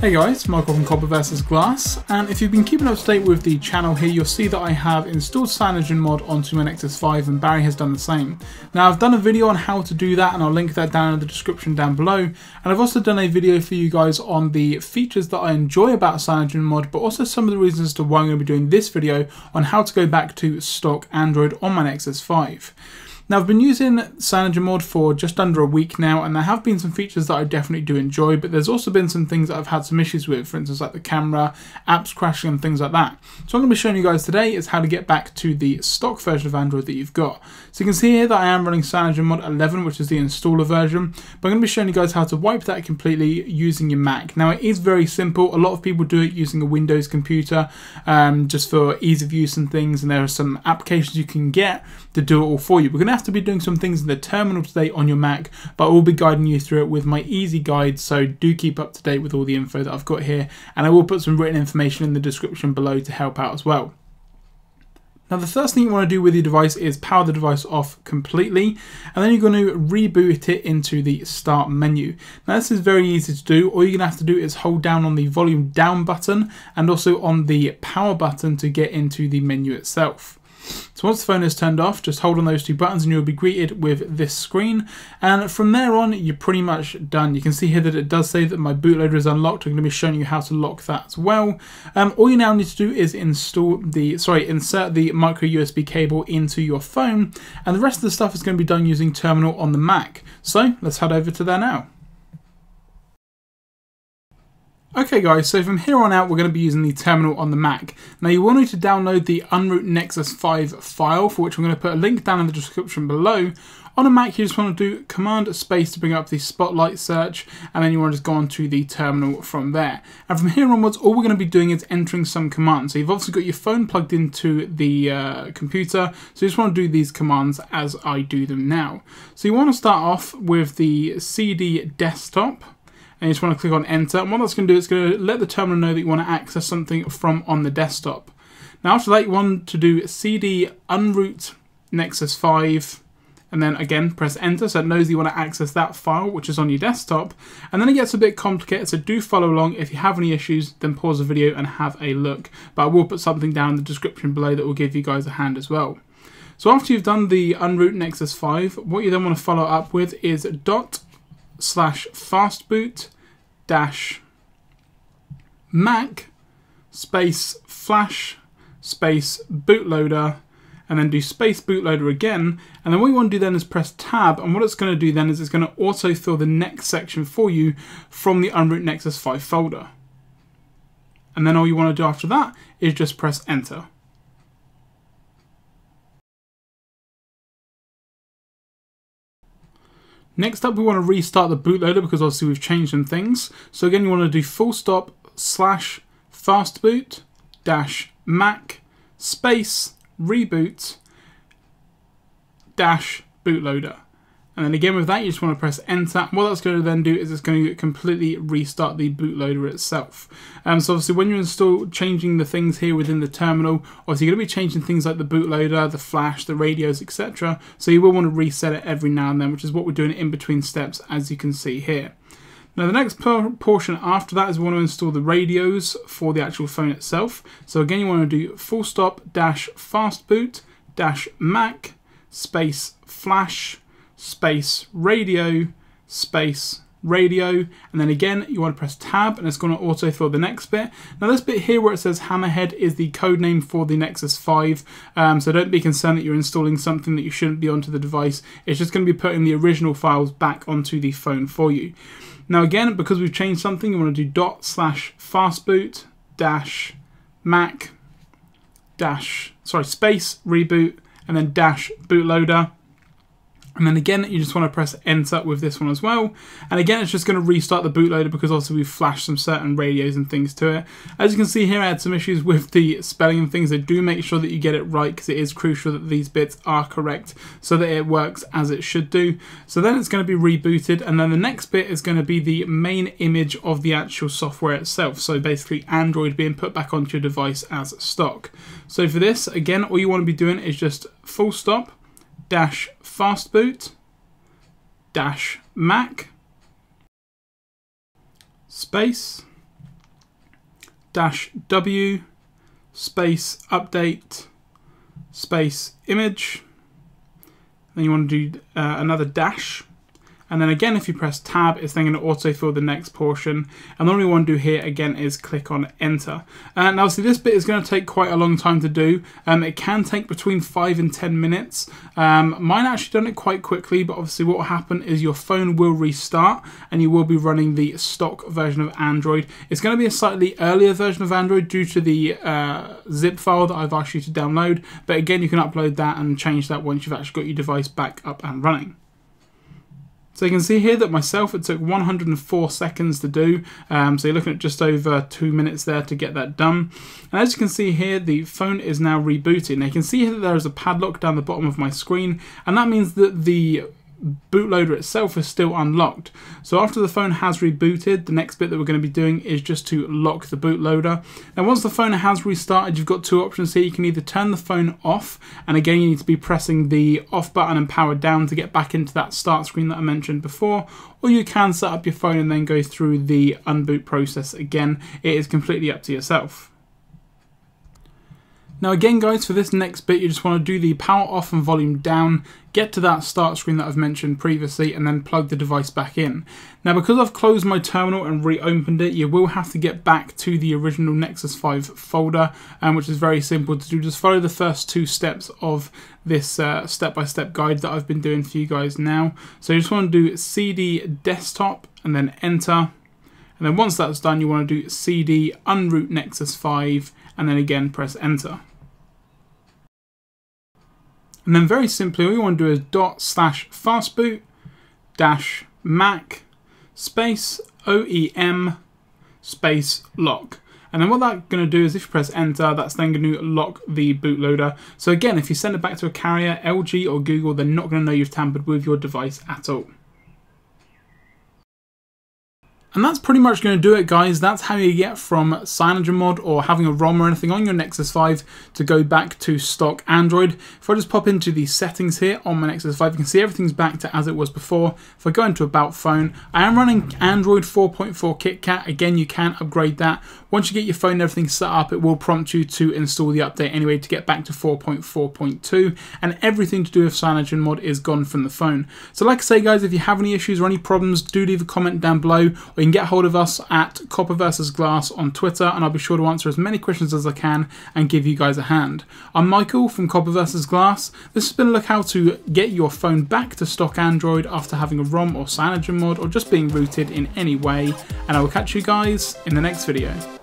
Hey guys, Michael from Copper vs Glass, and if you've been keeping up to date with the channel here, you'll see that I have installed CyanogenMod onto my Nexus 5 and Barry has done the same. Now I've done a video on how to do that and I'll link that down in the description down below, and I've also done a video for you guys on the features that I enjoy about CyanogenMod, but also some of the reasons to why I'm going to be doing this video on how to go back to stock Android on my Nexus 5. Now I've been using CyanogenMod for just under a week now and there have been some features that I definitely do enjoy but there's also been some things that I've had some issues with, for instance like the camera, apps crashing and things like that. So I'm going to be showing you guys today is how to get back to the stock version of Android that you've got. So you can see here that I am running CyanogenMod 11 which is the installer version but I'm going to be showing you guys how to wipe that completely using your Mac. Now it is very simple, a lot of people do it using a Windows computer um, just for ease of use and things and there are some applications you can get to do it all for you. We're going to to be doing some things in the terminal today on your Mac, but I will be guiding you through it with my easy guide, so do keep up to date with all the info that I've got here, and I will put some written information in the description below to help out as well. Now the first thing you want to do with your device is power the device off completely and then you're going to reboot it into the start menu. Now this is very easy to do. All you're going to have to do is hold down on the volume down button and also on the power button to get into the menu itself. So once the phone is turned off, just hold on those two buttons and you'll be greeted with this screen. And from there on, you're pretty much done. You can see here that it does say that my bootloader is unlocked. I'm going to be showing you how to lock that as well. Um, all you now need to do is install the, sorry, insert the micro USB cable into your phone. And the rest of the stuff is going to be done using terminal on the Mac. So let's head over to there now. Okay guys, so from here on out we're going to be using the terminal on the Mac. Now you will need to download the Unroot Nexus 5 file, for which I'm going to put a link down in the description below. On a Mac you just want to do Command Space to bring up the Spotlight search, and then you want to just go on to the terminal from there. And from here onwards all we're going to be doing is entering some commands. So you've obviously got your phone plugged into the uh, computer, so you just want to do these commands as I do them now. So you want to start off with the CD desktop and you just want to click on enter. And what that's going to do is going to let the terminal know that you want to access something from on the desktop. Now after that you want to do cd unroot nexus 5 and then again press enter so it knows you want to access that file which is on your desktop and then it gets a bit complicated so do follow along if you have any issues then pause the video and have a look but I will put something down in the description below that will give you guys a hand as well. So after you've done the unroot nexus 5 what you then want to follow up with is dot slash fastboot dash Mac space flash space bootloader and then do space bootloader again. And then what you want to do then is press tab and what it's going to do then is it's going to auto fill the next section for you from the unroot nexus 5 folder. And then all you want to do after that is just press enter Next up, we want to restart the bootloader because obviously we've changed some things. So again, you want to do full stop slash fastboot dash Mac space reboot dash bootloader. And then again with that, you just want to press enter. What that's going to then do is it's going to completely restart the bootloader itself. Um, so obviously when you install changing the things here within the terminal, obviously you're going to be changing things like the bootloader, the flash, the radios, etc. So you will want to reset it every now and then, which is what we're doing in between steps as you can see here. Now the next portion after that is we want to install the radios for the actual phone itself. So again you want to do full stop dash fastboot dash Mac space flash space radio space radio and then again you want to press tab and it's going to auto fill the next bit. Now this bit here where it says hammerhead is the code name for the nexus 5 um, so don't be concerned that you're installing something that you shouldn't be onto the device. It's just going to be putting the original files back onto the phone for you. Now again because we've changed something you want to do dot slash fastboot dash mac dash sorry space reboot and then dash bootloader and then again, you just want to press enter with this one as well. And again, it's just going to restart the bootloader because also we've flashed some certain radios and things to it. As you can see here, I had some issues with the spelling and things. So do make sure that you get it right because it is crucial that these bits are correct so that it works as it should do. So then it's going to be rebooted. And then the next bit is going to be the main image of the actual software itself. So basically Android being put back onto your device as stock. So for this, again, all you want to be doing is just full stop dash fastboot dash Mac space dash W space update space image. Then you want to do uh, another dash and then again, if you press tab, it's then going to autofill the next portion. And all we want to do here again is click on enter. And uh, obviously this bit is going to take quite a long time to do. Um, it can take between five and 10 minutes. Um, mine actually done it quite quickly, but obviously what will happen is your phone will restart and you will be running the stock version of Android. It's going to be a slightly earlier version of Android due to the uh, zip file that I've asked you to download. But again, you can upload that and change that once you've actually got your device back up and running. So you can see here that myself it took 104 seconds to do. Um, so you're looking at just over two minutes there to get that done. And as you can see here, the phone is now rebooting. Now you can see here that there is a padlock down the bottom of my screen, and that means that the bootloader itself is still unlocked. So after the phone has rebooted, the next bit that we're going to be doing is just to lock the bootloader. Now once the phone has restarted, you've got two options here. You can either turn the phone off, and again you need to be pressing the off button and power down to get back into that start screen that I mentioned before, or you can set up your phone and then go through the unboot process again. It is completely up to yourself. Now again guys, for this next bit you just want to do the power off and volume down, get to that start screen that I've mentioned previously and then plug the device back in. Now because I've closed my terminal and reopened it, you will have to get back to the original Nexus 5 folder, um, which is very simple to do. Just follow the first two steps of this uh, step-by-step -step guide that I've been doing for you guys now. So you just want to do CD desktop and then enter. And then once that's done, you want to do CD unroot Nexus 5 and then again press enter. And then very simply, all you want to do is dot slash fastboot dash Mac space OEM space lock. And then what that's going to do is if you press enter, that's then going to lock the bootloader. So again, if you send it back to a carrier, LG or Google, they're not going to know you've tampered with your device at all. And that's pretty much going to do it guys, that's how you get from CyanogenMod or having a ROM or anything on your Nexus 5 to go back to stock Android. If I just pop into the settings here on my Nexus 5, you can see everything's back to as it was before. If I go into About Phone, I am running Android 4.4 KitKat, again you can upgrade that. Once you get your phone and everything set up, it will prompt you to install the update anyway to get back to 4.4.2 and everything to do with CyanogenMod is gone from the phone. So like I say guys, if you have any issues or any problems, do leave a comment down below you can get hold of us at Copper vs Glass on Twitter, and I'll be sure to answer as many questions as I can and give you guys a hand. I'm Michael from Copper vs Glass. This has been a look how to get your phone back to stock Android after having a ROM or CyanogenMod or just being rooted in any way, and I will catch you guys in the next video.